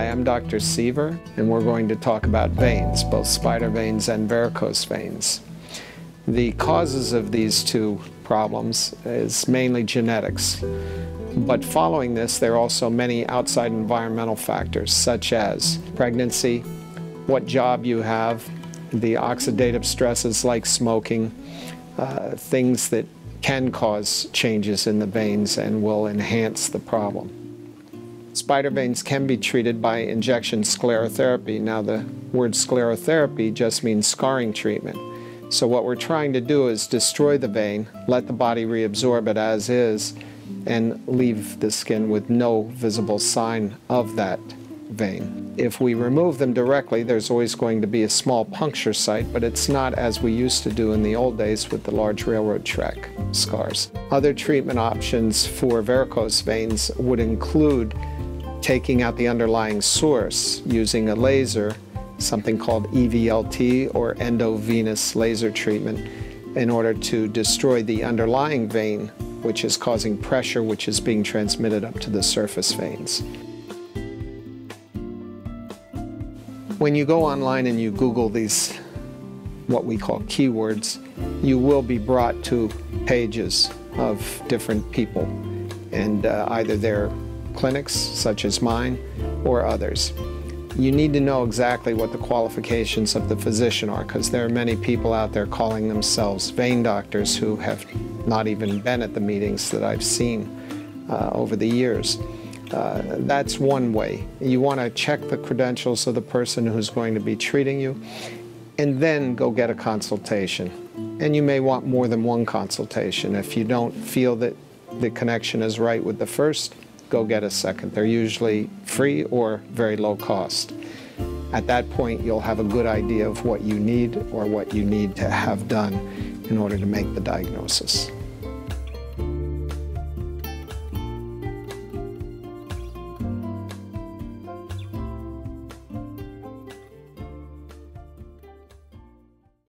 Hi, I'm Dr. Seaver, and we're going to talk about veins, both spider veins and varicose veins. The causes of these two problems is mainly genetics. But following this, there are also many outside environmental factors, such as pregnancy, what job you have, the oxidative stresses like smoking, uh, things that can cause changes in the veins and will enhance the problem. Spider veins can be treated by injection sclerotherapy. Now, the word sclerotherapy just means scarring treatment. So, what we're trying to do is destroy the vein, let the body reabsorb it as is, and leave the skin with no visible sign of that vein. If we remove them directly, there's always going to be a small puncture site, but it's not as we used to do in the old days with the large railroad track scars. Other treatment options for varicose veins would include taking out the underlying source using a laser, something called EVLT or endovenous laser treatment, in order to destroy the underlying vein, which is causing pressure which is being transmitted up to the surface veins. When you go online and you Google these, what we call keywords, you will be brought to pages of different people, and uh, either they're clinics such as mine or others. You need to know exactly what the qualifications of the physician are because there are many people out there calling themselves vein doctors who have not even been at the meetings that I've seen uh, over the years. Uh, that's one way. You want to check the credentials of the person who's going to be treating you and then go get a consultation. And you may want more than one consultation. If you don't feel that the connection is right with the first, go get a second. They're usually free or very low cost. At that point, you'll have a good idea of what you need or what you need to have done in order to make the diagnosis.